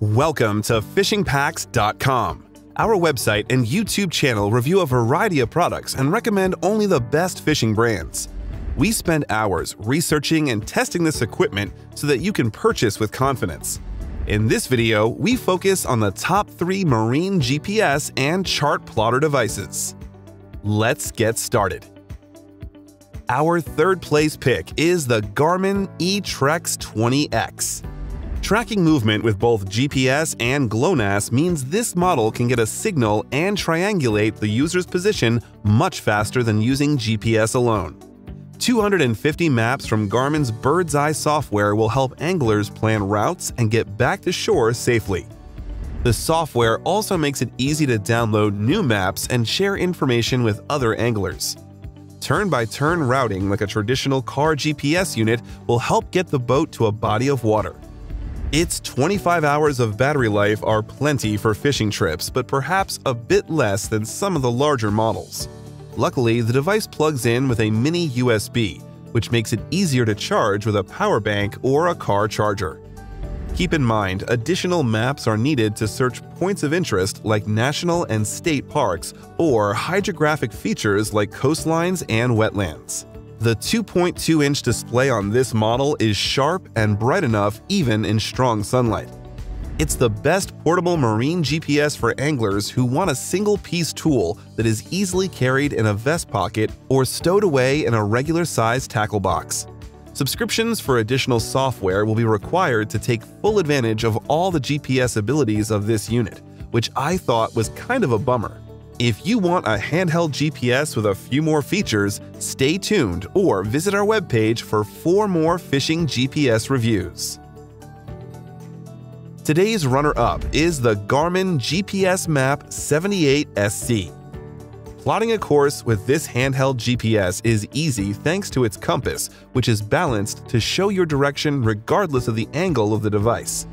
Welcome to FishingPax.com. Our website and YouTube channel review a variety of products and recommend only the best fishing brands. We spend hours researching and testing this equipment so that you can purchase with confidence. In this video, we focus on the top 3 marine GPS and chart plotter devices. Let's get started. Our third place pick is the Garmin eTrex 20X. Tracking movement with both GPS and GLONASS means this model can get a signal and triangulate the user's position much faster than using GPS alone. 250 maps from Garmin's Bird's Eye software will help anglers plan routes and get back to shore safely. The software also makes it easy to download new maps and share information with other anglers. Turn-by-turn -turn routing like a traditional car GPS unit will help get the boat to a body of water. Its 25 hours of battery life are plenty for fishing trips, but perhaps a bit less than some of the larger models. Luckily, the device plugs in with a mini USB, which makes it easier to charge with a power bank or a car charger. Keep in mind, additional maps are needed to search points of interest like national and state parks or hydrographic features like coastlines and wetlands. The 2.2-inch display on this model is sharp and bright enough even in strong sunlight. It's the best portable marine GPS for anglers who want a single-piece tool that is easily carried in a vest pocket or stowed away in a regular-sized tackle box. Subscriptions for additional software will be required to take full advantage of all the GPS abilities of this unit, which I thought was kind of a bummer. If you want a handheld GPS with a few more features, stay tuned or visit our webpage for four more fishing GPS reviews. Today's runner-up is the Garmin GPS Map 78SC. Plotting a course with this handheld GPS is easy thanks to its compass, which is balanced to show your direction regardless of the angle of the device.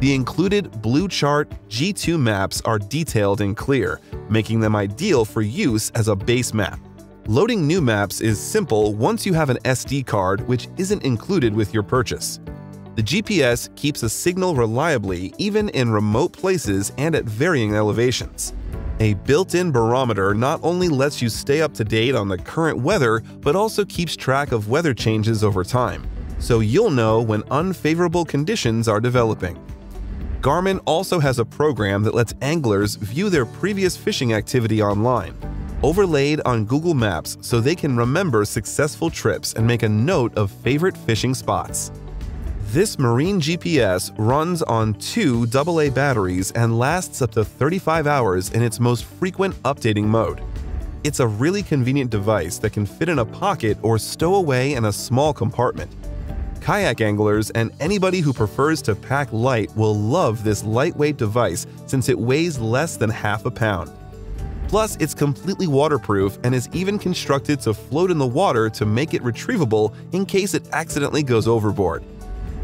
The included Blue Chart G2 maps are detailed and clear, making them ideal for use as a base map. Loading new maps is simple once you have an SD card which isn't included with your purchase. The GPS keeps a signal reliably even in remote places and at varying elevations. A built-in barometer not only lets you stay up to date on the current weather, but also keeps track of weather changes over time, so you'll know when unfavorable conditions are developing. Garmin also has a program that lets anglers view their previous fishing activity online, overlaid on Google Maps so they can remember successful trips and make a note of favorite fishing spots. This marine GPS runs on two AA batteries and lasts up to 35 hours in its most frequent updating mode. It's a really convenient device that can fit in a pocket or stow away in a small compartment. Kayak anglers and anybody who prefers to pack light will love this lightweight device since it weighs less than half a pound. Plus, it's completely waterproof and is even constructed to float in the water to make it retrievable in case it accidentally goes overboard.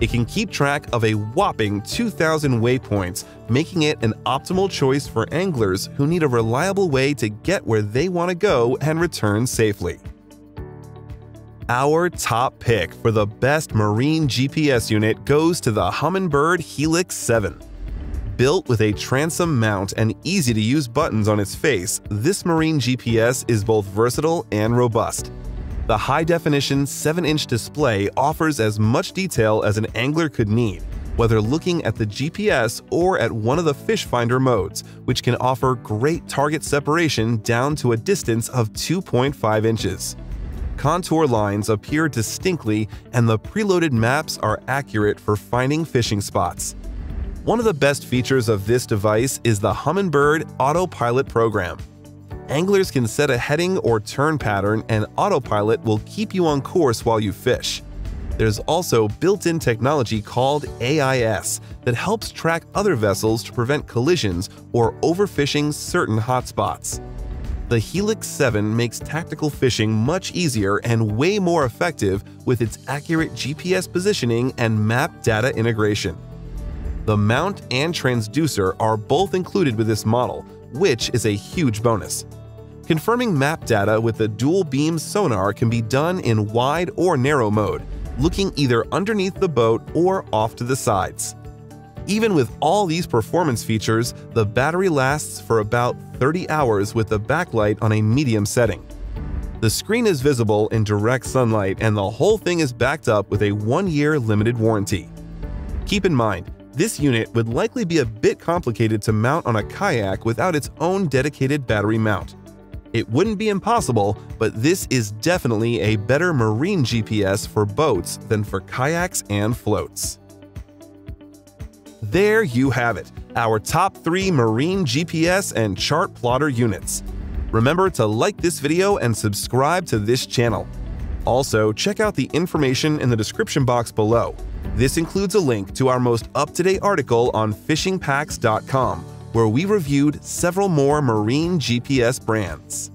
It can keep track of a whopping 2,000 waypoints, making it an optimal choice for anglers who need a reliable way to get where they want to go and return safely. Our top pick for the best marine GPS unit goes to the Humminbird Helix 7. Built with a transom mount and easy to use buttons on its face, this marine GPS is both versatile and robust. The high definition 7-inch display offers as much detail as an angler could need, whether looking at the GPS or at one of the fish finder modes, which can offer great target separation down to a distance of 2.5 inches contour lines appear distinctly and the preloaded maps are accurate for finding fishing spots. One of the best features of this device is the Humminbird Autopilot program. Anglers can set a heading or turn pattern and Autopilot will keep you on course while you fish. There's also built-in technology called AIS that helps track other vessels to prevent collisions or overfishing certain hotspots. The Helix 7 makes tactical fishing much easier and way more effective with its accurate GPS positioning and map data integration. The mount and transducer are both included with this model, which is a huge bonus. Confirming map data with the dual beam sonar can be done in wide or narrow mode, looking either underneath the boat or off to the sides. Even with all these performance features, the battery lasts for about 30 hours with the backlight on a medium setting. The screen is visible in direct sunlight and the whole thing is backed up with a one-year limited warranty. Keep in mind, this unit would likely be a bit complicated to mount on a kayak without its own dedicated battery mount. It wouldn't be impossible, but this is definitely a better marine GPS for boats than for kayaks and floats. There you have it, our top 3 marine GPS and chart plotter units. Remember to like this video and subscribe to this channel. Also, check out the information in the description box below. This includes a link to our most up-to-date article on fishingpax.com, where we reviewed several more marine GPS brands.